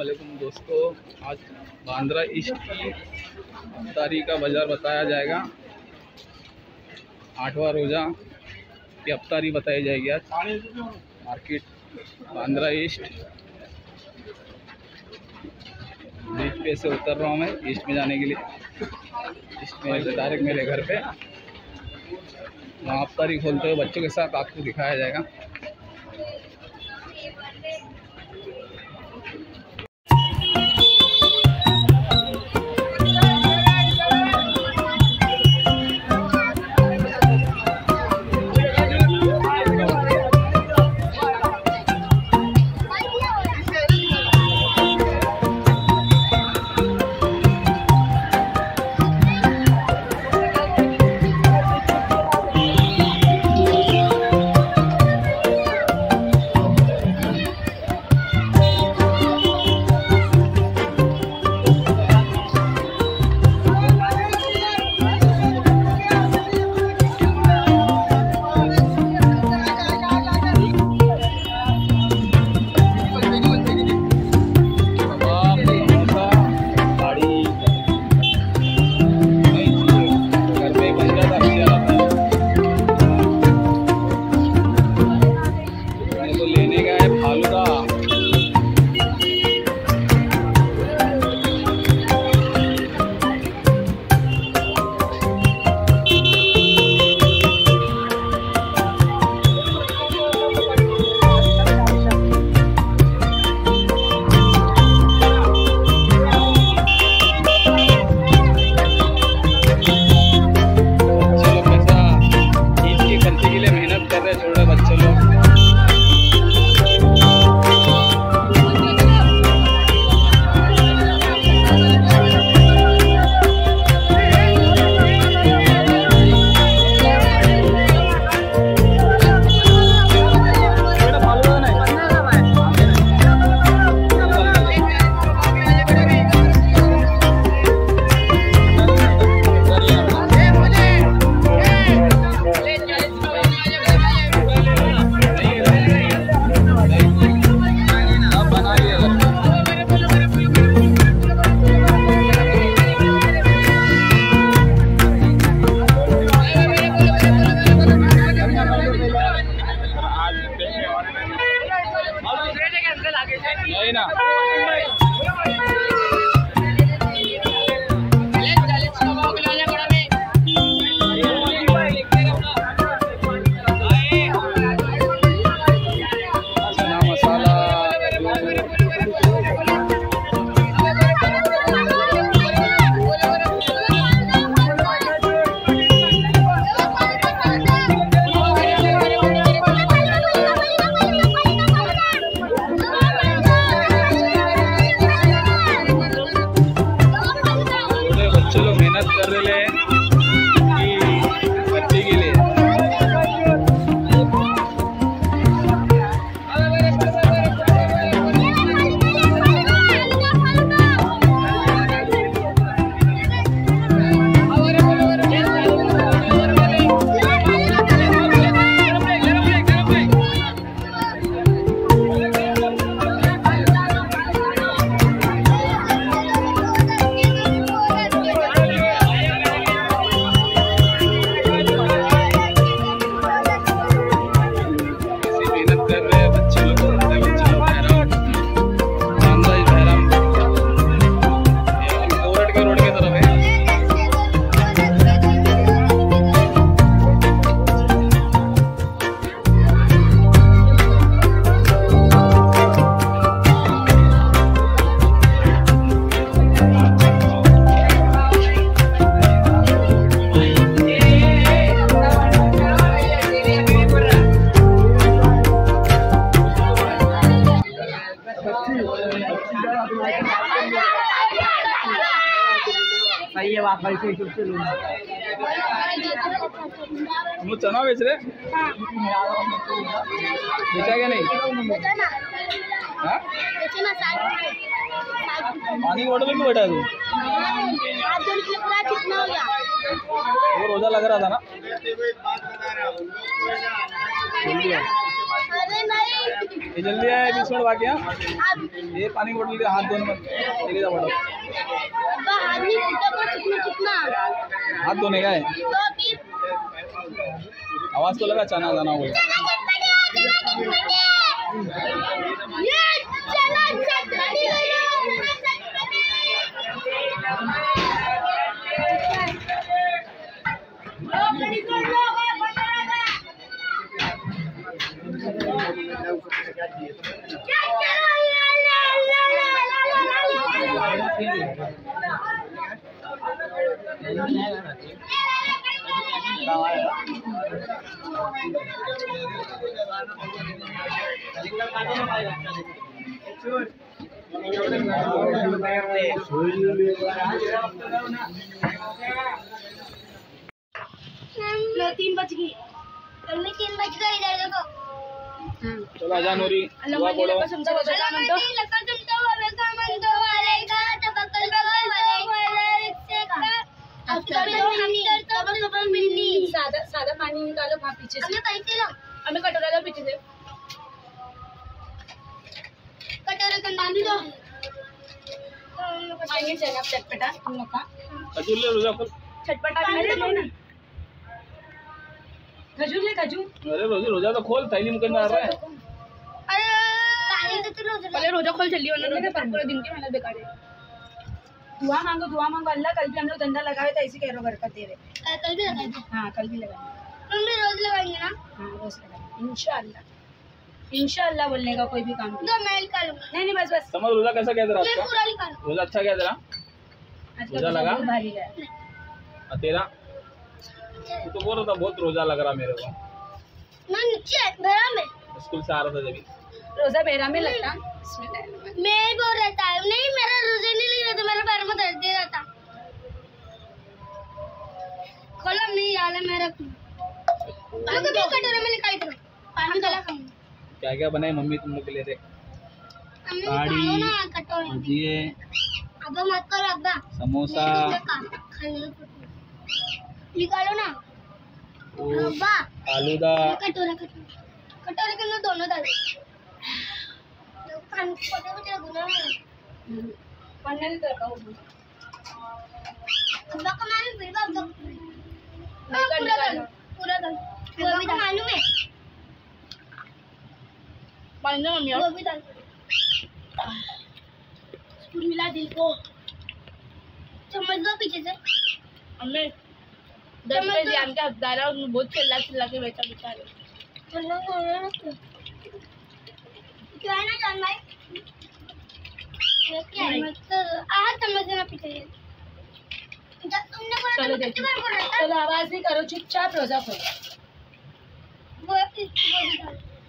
वालेकुम दोस्तों, आज बांद्रा ईस्ट की अफ्तारी का बाज़ार बताया जाएगा। आठवां रोज़ा की अफ्तारी बताई जाएगी आज। Market Bandra east. ब्रिज पे से उतर रहा हूँ मैं, ईस्ट में जाने के लिए। ईस्ट में डायरेक्ट मेरे घर पे। वहाँ अफ्तारी खोलते हुए बच्चों के साथ आपको दिखाया जाएगा। नहीं है। कुछ चना बेच रहे? बेचा क्या नहीं? हाँ? पानी की बोतल क्यों बैठा है तू? कितना हो गया? वो रोजा लग रहा था ना। अरे नहीं ये जल्दी आया एपिसोड बाकी हाँ। ये पानी की बोतल हाथ धोने लेके जा बोतल कितना हाथ धोने का है। आवाज़ तो लगा चना दाना बोल ये चला तीन बज गई। मम्मी तीन बज गई इधर देखो। चलो आजा नूरी। दुआ पढ़ो सादा सादा पानी निकालो वहाँ पीछे से। हमें कटोरा दो पीछे से। मांगे चल आप चटपटा हम लोग का। खजूर ले रोजा खोल चटपटा मेरे लो ना। खजूर ले खजूर। अरे रोजा रोजा तो खोल थैली मुकन आ रहा है। पहले रोजा खोल वरना तो दिन की मेहनत बेकार है। दुआ मांगो दुआ मांगो अल्लाह कल भी हम लोग धंधा लगाए तो ऐसे कह रहे बरकत दे रहे कल भी लगाएँगे हाँ कल भी लगाएँगे मम्मी रोज लगाएँगे ना? हाँ रोज लगाएँगे इंशाल्लाह इंशाल्लाह बोलने का कोई भी काम दो मैं नहीं नहीं बस बस. समझ रोजा कैसा गया तेरा मैं आपका रोजा अच्छा तेरा आज रोजा लगा? भारी है तेरा? तू तो बोल रहा था बहुत रोजा लग रहा मेरे को. मैं नीचे भरा में. स्कूल से आ रहा था जब रोजा बेरा में लगता मैं क्या बनाए मम्मी तुम लोग के लिए में भजिए। अब्बा मत करो अब्बा समोसा। निकालो ना। आलूदा। कटोरा कटोरा। कटोरे के अंदर दोनों डाल। है तो हाँ, पूरा पूरा भी मालूम है? पानी दो मम्मी वो भी डाल स्पून मिला दिल को चम्मच दो पीछे से मम्मी दस रुपए जान के हकदार है और बहुत चिल्ला चिल्ला के बेचा बोलो ना क्यों है ना जान भाई क्या है आ पीछे चलो रहा आवाज़ नहीं करो चुपचाप रोजा खोलो वो वो भी